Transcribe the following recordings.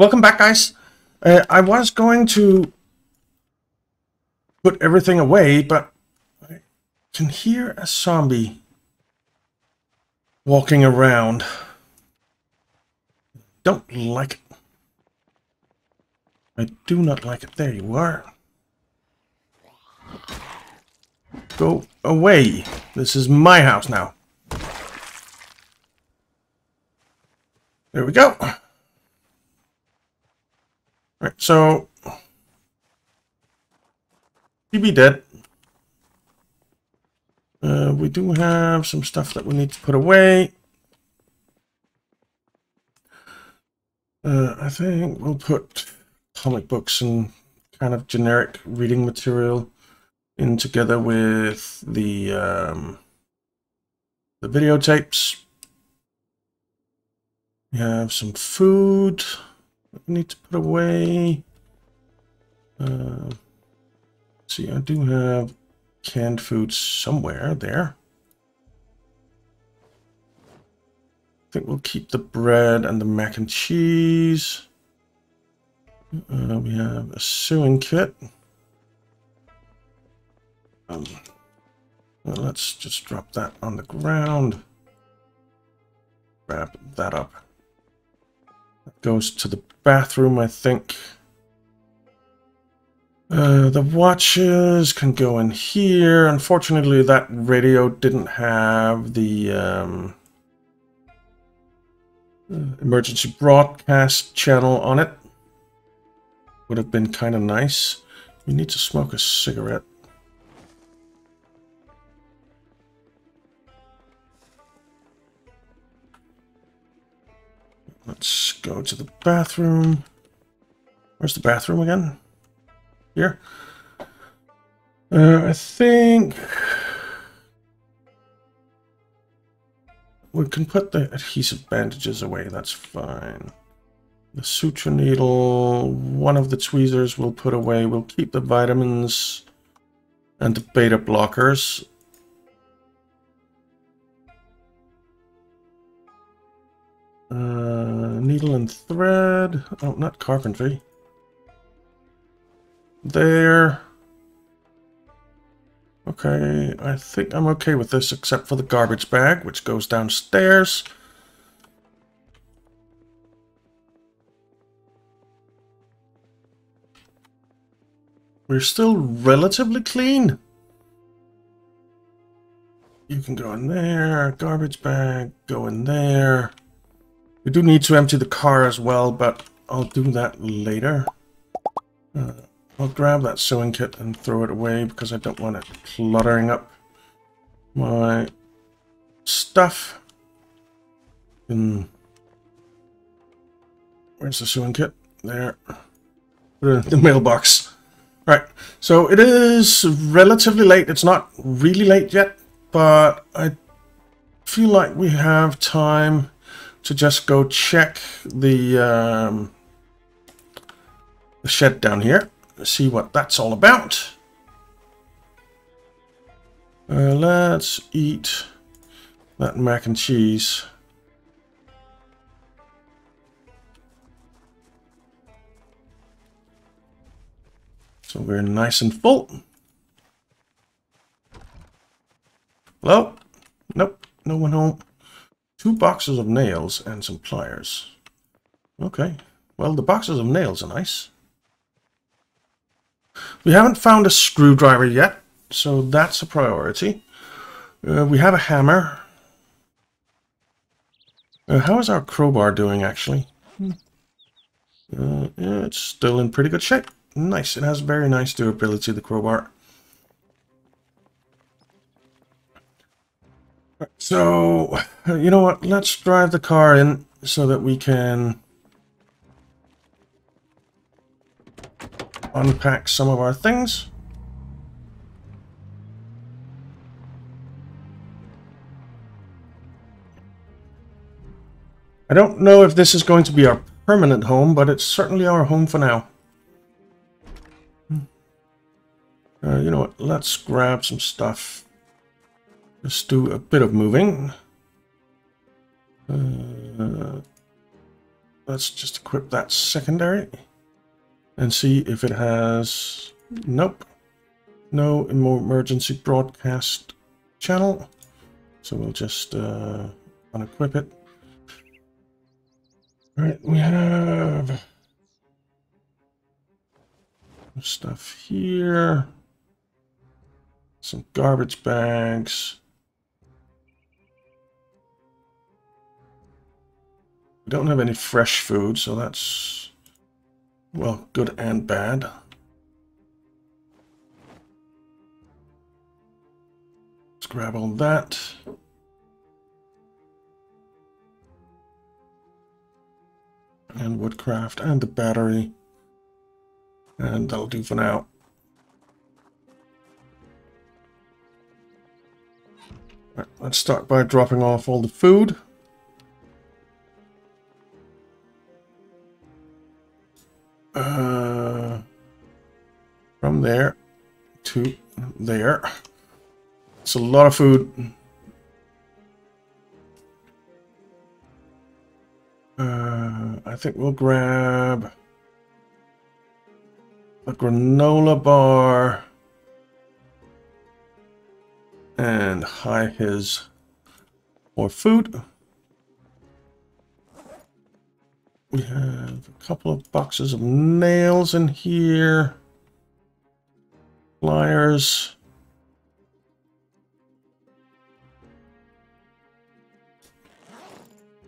welcome back, guys. Uh, I was going to put everything away, but I can hear a zombie walking around. Don't like it. I do not like it. There you are. Go away. This is my house now. There we go. Right, so be dead. Uh, we do have some stuff that we need to put away. Uh, I think we'll put comic books and kind of generic reading material in together with the um, the videotapes. We have some food need to put away. Uh, see, I do have canned food somewhere there. I think we'll keep the bread and the mac and cheese. Uh, we have a sewing kit. Um, well, let's just drop that on the ground. Wrap that up. Goes to the bathroom, I think. Uh, the watches can go in here. Unfortunately, that radio didn't have the um, uh, emergency broadcast channel on it. Would have been kind of nice. We need to smoke a cigarette. Let's go to the bathroom. Where's the bathroom again? Here. Uh, I think we can put the adhesive bandages away. That's fine. The suture needle, one of the tweezers we'll put away. We'll keep the vitamins and the beta blockers. Uh, needle and thread. Oh, not carpentry. There. Okay, I think I'm okay with this except for the garbage bag, which goes downstairs. We're still relatively clean. You can go in there, garbage bag, go in there. We do need to empty the car as well, but I'll do that later. Uh, I'll grab that sewing kit and throw it away because I don't want it cluttering up my stuff. In where's the sewing kit? There. The mailbox. Right. So it is relatively late. It's not really late yet, but I feel like we have time to just go check the, um, the shed down here, see what that's all about. Uh, let's eat that mac and cheese. So we're nice and full. Hello? Nope, no one home. Two boxes of nails and some pliers. Okay. Well, the boxes of nails are nice. We haven't found a screwdriver yet, so that's a priority. Uh, we have a hammer. Uh, how is our crowbar doing, actually? Hmm. Uh, yeah, it's still in pretty good shape. Nice. It has very nice durability, the crowbar. So, you know what? Let's drive the car in so that we can unpack some of our things. I don't know if this is going to be our permanent home, but it's certainly our home for now. Hmm. Uh, you know what? Let's grab some stuff Let's do a bit of moving. Uh, let's just equip that secondary and see if it has... Nope. No emergency broadcast channel. So we'll just uh, unequip it. All right, we have stuff here. Some garbage bags. We don't have any fresh food, so that's, well, good and bad. Let's grab all that. And woodcraft and the battery. And that'll do for now. Let's start by dropping off all the food. Uh, from there to there. It's a lot of food. Uh, I think we'll grab a granola bar and high his more food. We have a couple of boxes of nails in here. Pliers.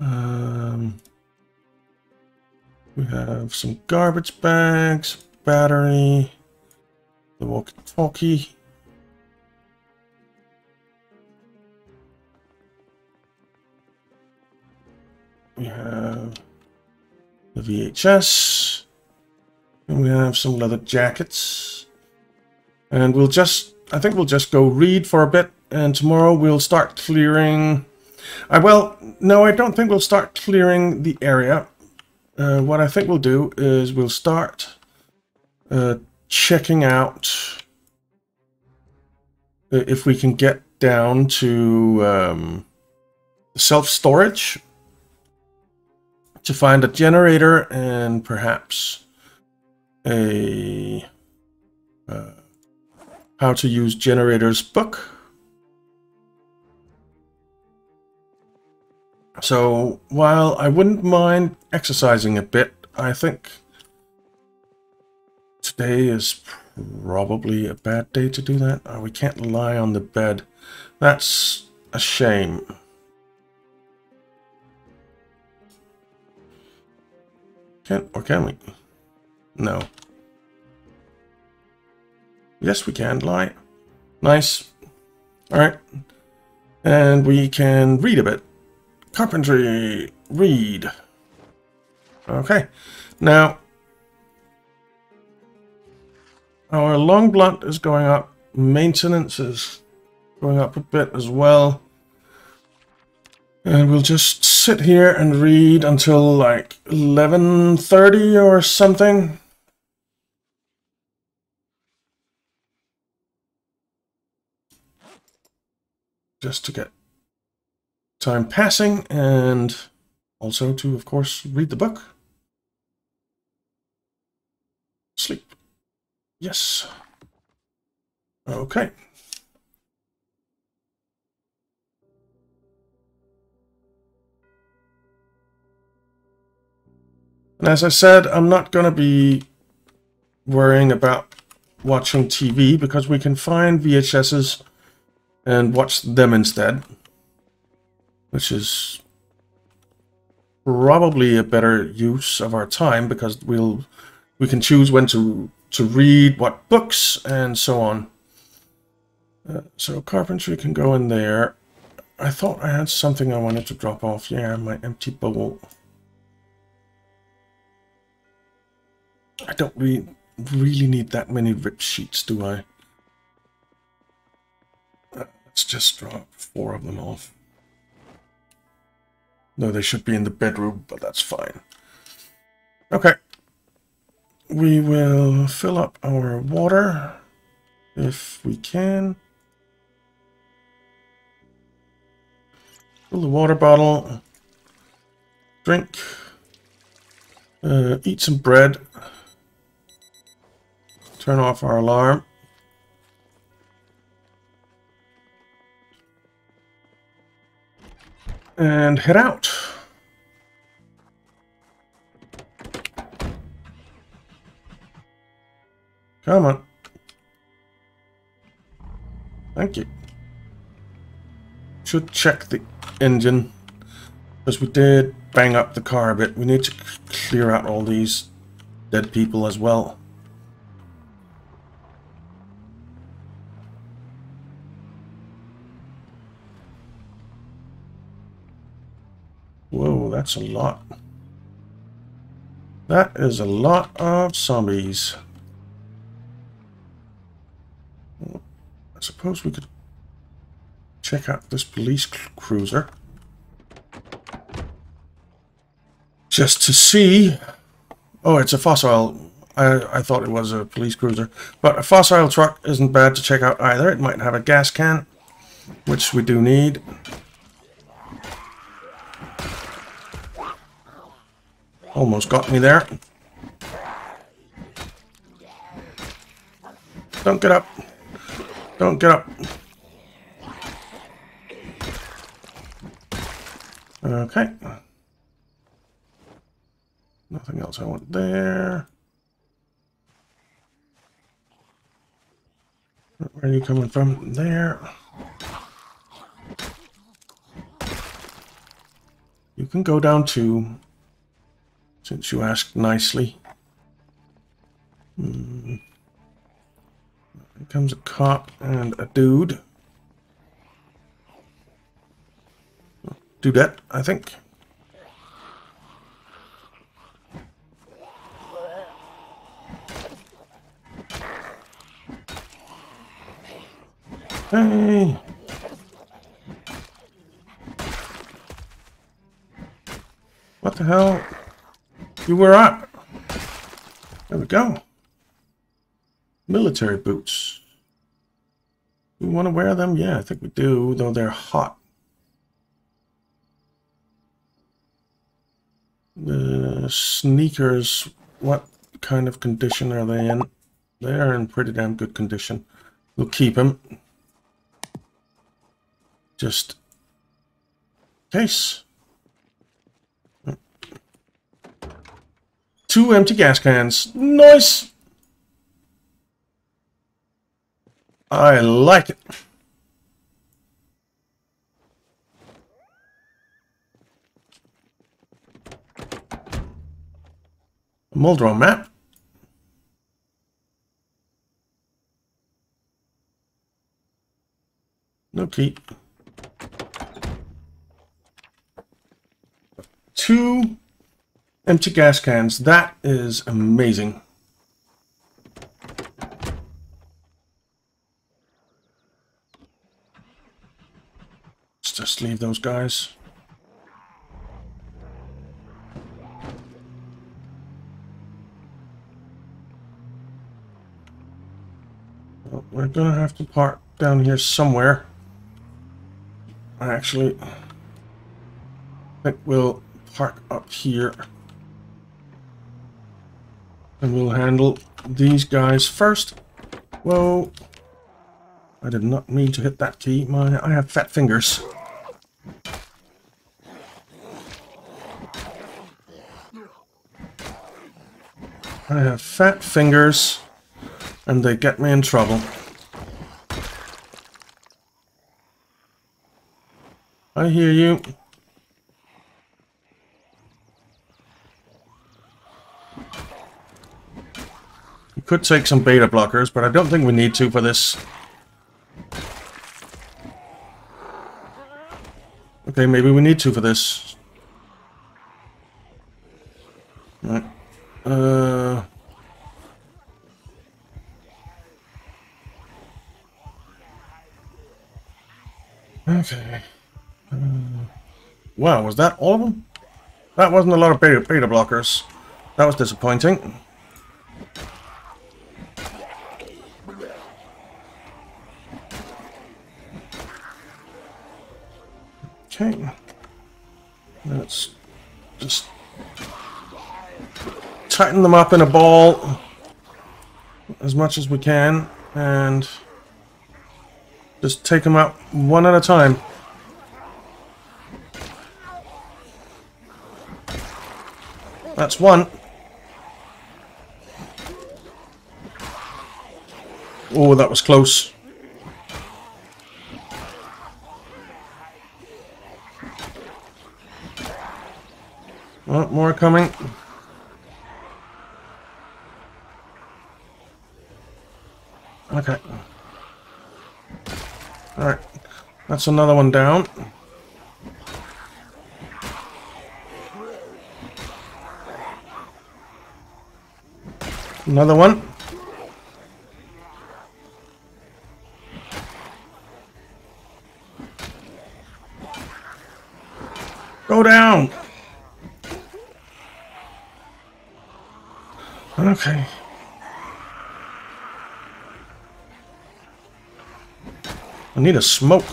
Um, we have some garbage bags, battery, the walkie-talkie. We have the VHS. And we have some leather jackets. And we'll just, I think we'll just go read for a bit. And tomorrow we'll start clearing. I well, no, I don't think we'll start clearing the area. Uh, what I think we'll do is we'll start uh, checking out if we can get down to um, self-storage to find a generator and perhaps a uh, how to use generators book. So while I wouldn't mind exercising a bit, I think today is probably a bad day to do that. Oh, we can't lie on the bed. That's a shame. Can or can we? No. Yes, we can lie. Nice. All right. And we can read a bit. Carpentry, read. Okay. Now, our long blunt is going up. Maintenance is going up a bit as well. And we'll just sit here and read until like 11.30 or something. Just to get time passing and also to, of course, read the book. Sleep. Yes. Okay. And as I said, I'm not going to be worrying about watching TV because we can find VHSs and watch them instead. Which is probably a better use of our time because we'll we can choose when to to read what books and so on. Uh, so carpentry can go in there. I thought I had something I wanted to drop off. Yeah, my empty bowl. I don't really, really need that many rip sheets, do I? Uh, let's just drop four of them off. No, they should be in the bedroom, but that's fine. Okay. We will fill up our water if we can. Fill the water bottle. Drink. Uh, eat some bread. Turn off our alarm. And head out. Come on. Thank you. Should check the engine. Because we did bang up the car a bit. We need to clear out all these dead people as well. Whoa, that's a lot. That is a lot of zombies. I suppose we could check out this police cruiser. Just to see... Oh, it's a Fossoil. I, I thought it was a police cruiser. But a Fossoil truck isn't bad to check out either. It might have a gas can, which we do need. Almost got me there. Don't get up. Don't get up. Okay. Nothing else I want there. Where are you coming from? There. You can go down too, since you asked nicely. Hmm. Here comes a cop and a dude. Dudette, I think. Hey! What the hell? You were up. There we go. Military boots. We want to wear them? Yeah, I think we do, though they're hot. The sneakers, what kind of condition are they in? They are in pretty damn good condition. We'll keep them. Just case. Two empty gas cans. Nice! I like it. Muldraugh map. No key. Two empty gas cans. That is amazing. Let's just leave those guys. We're gonna have to park down here somewhere. I actually, think we'll park up here. And we'll handle these guys first. Whoa. I did not mean to hit that key. My, I have fat fingers. I have fat fingers, and they get me in trouble. I hear you. Could take some beta blockers, but I don't think we need to for this. Okay, maybe we need to for this. Right. Uh... Okay. Uh, wow, was that all of them? That wasn't a lot of beta, beta blockers. That was disappointing. Tighten them up in a ball as much as we can and just take them out one at a time. That's one. Oh, that was close. Oh, more coming. Okay. Alright. That's another one down. Another one. Go down! Okay. I need a smoke.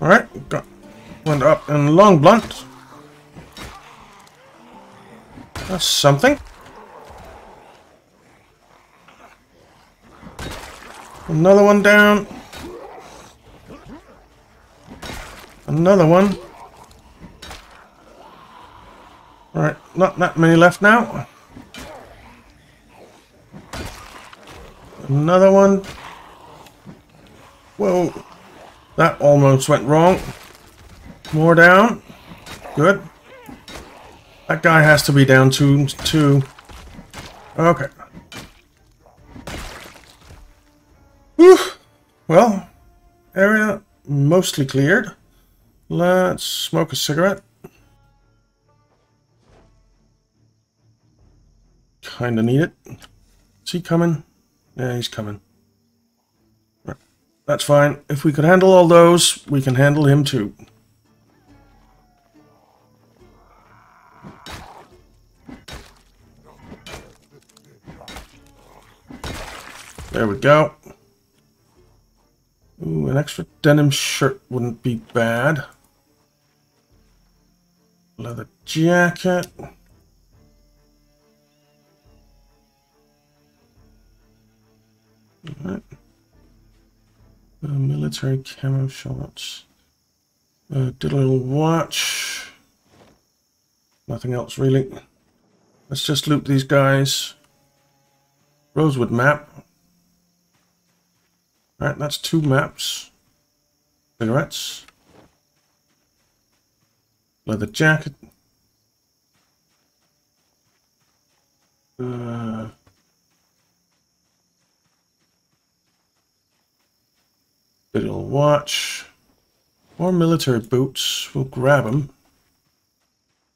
Alright, got went up and long blunt. That's something. Another one down. Another one. Alright, not that many left now. Another one. Whoa. That almost went wrong. More down. Good. That guy has to be down two, two. Okay. Whew. Well, area mostly cleared. Let's smoke a cigarette. Kinda need it. Is he coming? Yeah, he's coming. That's fine. If we could handle all those, we can handle him too. There we go. Ooh, an extra denim shirt wouldn't be bad. Leather jacket. Military camo shorts. Uh, little watch. Nothing else really. Let's just loop these guys. Rosewood map. Alright, that's two maps. Cigarettes. Leather jacket. Uh, Little watch. More military boots. We'll grab them.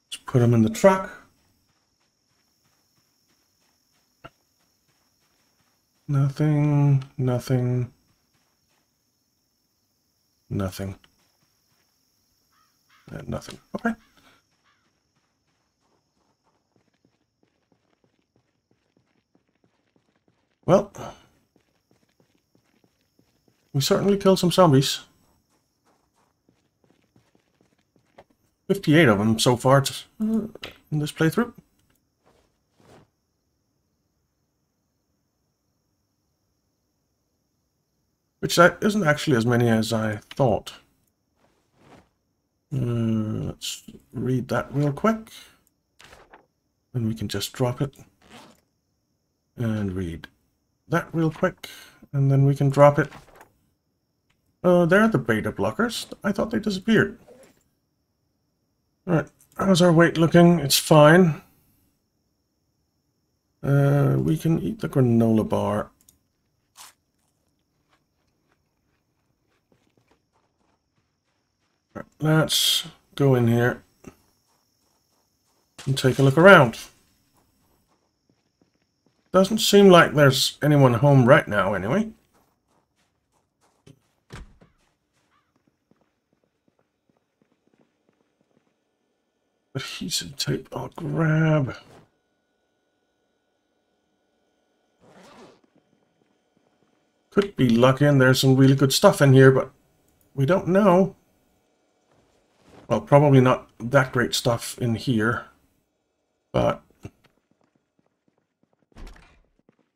Let's put them in the truck. Nothing, nothing, nothing. Uh, nothing. Okay. Well, we certainly killed some zombies. 58 of them so far in this playthrough. Which isn't actually as many as I thought. Uh, let's read that real quick. And we can just drop it. And read that real quick. And then we can drop it uh, there are the beta blockers. I thought they disappeared. Alright, how's our weight looking? It's fine. Uh, we can eat the granola bar. Let's go in here and take a look around. Doesn't seem like there's anyone home right now anyway. Adhesive tape I'll grab. Could be lucky and there's some really good stuff in here, but we don't know. well, probably not that great stuff in here, but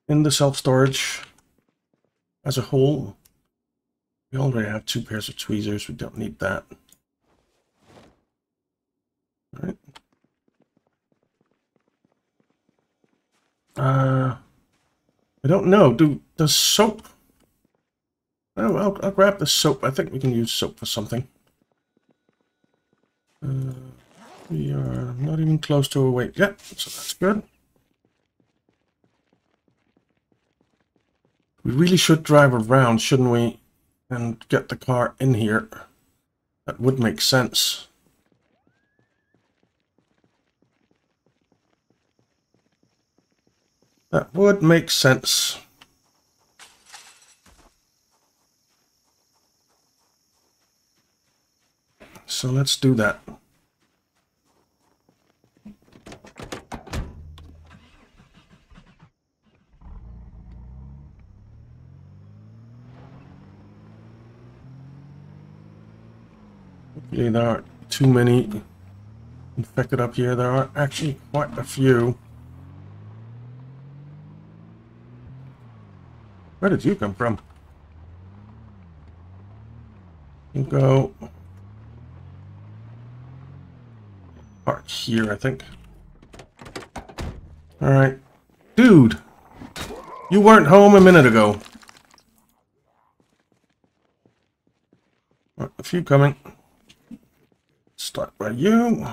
in the self-storage as a whole, we already have two pairs of tweezers. We don't need that. Uh, I don't know. Do does soap? Oh, I'll, I'll grab the soap. I think we can use soap for something. Uh, we are not even close to a weight yet, so that's good. We really should drive around, shouldn't we? And get the car in here. That would make sense. That would make sense. So let's do that. Hopefully there aren't too many infected up here. There are actually quite a few. Where did you come from? You go Park here, I think. Alright. Dude! You weren't home a minute ago. a few coming. Start by you.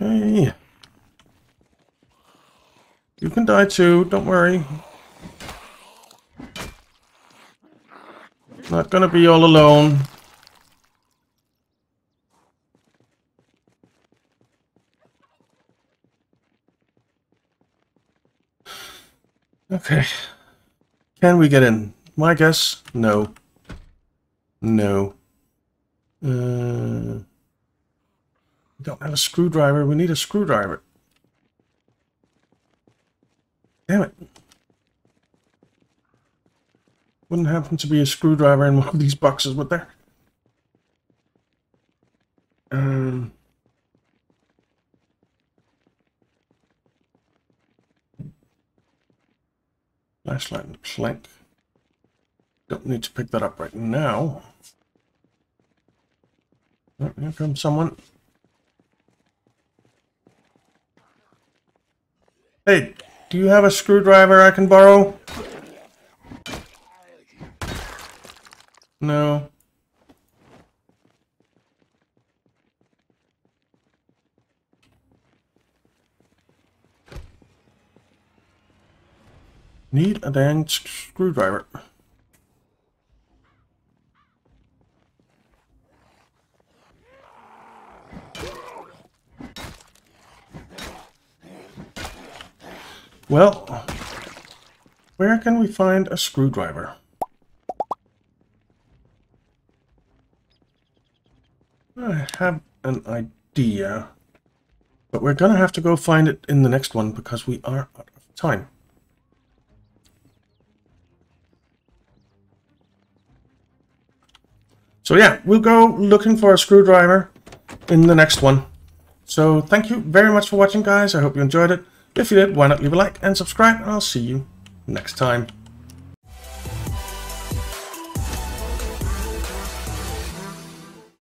Okay. You can die too, don't worry. Not gonna be all alone. Okay. Can we get in? My guess, no. No. Uh, we don't have a screwdriver. We need a screwdriver. Damn it. Wouldn't happen to be a screwdriver in one of these boxes, would there? Um, flashlight and plank. Don't need to pick that up right now. Oh, here comes someone. Hey, do you have a screwdriver I can borrow? No. Need a dang screwdriver. Well, where can we find a screwdriver? I have an idea. But we're going to have to go find it in the next one because we are out of time. So yeah, we'll go looking for a screwdriver in the next one. So thank you very much for watching, guys. I hope you enjoyed it. If you did, why not leave a like and subscribe, and I'll see you next time.